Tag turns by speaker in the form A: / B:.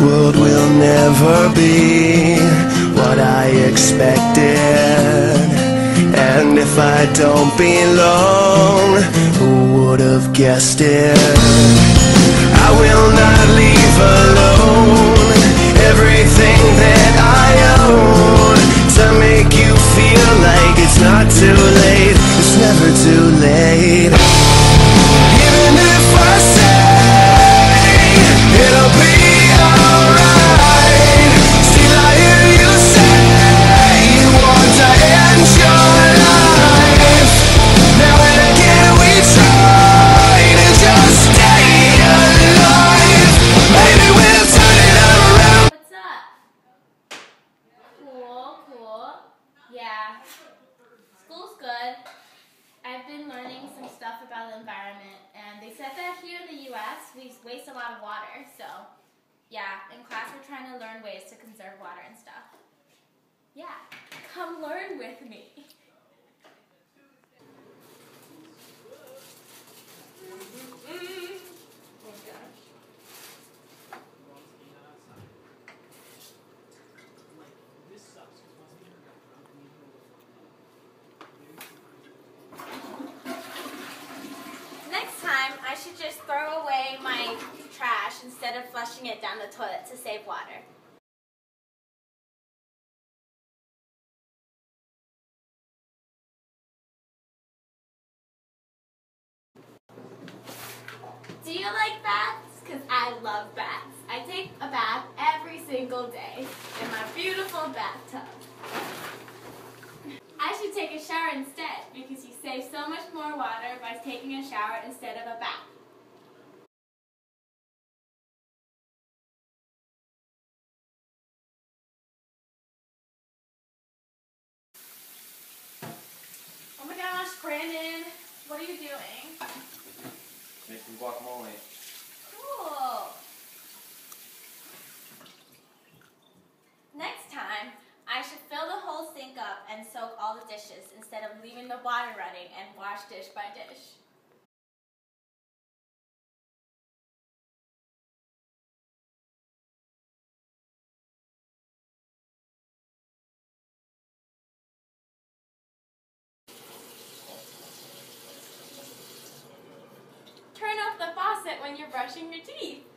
A: never be what I expected. And if I don't belong, who would have guessed it? I will not leave alone everything that I own to make you feel like it's not too late. It's never too late.
B: US we waste a lot of water, so yeah, in class we're trying to learn ways to conserve water and stuff. Yeah, come learn with me. Next time, I should just throw away my trash instead of flushing it down the toilet to save water. Do you like baths? Because I love baths. I take a bath every single day in my beautiful bathtub. I should take a shower instead because you save so much more water by taking a shower instead of a bath. Brandon, what are you doing?
C: Making guacamole.
B: Cool. Next time, I should fill the whole sink up and soak all the dishes instead of leaving the water running and wash dish by dish. When you're brushing your teeth.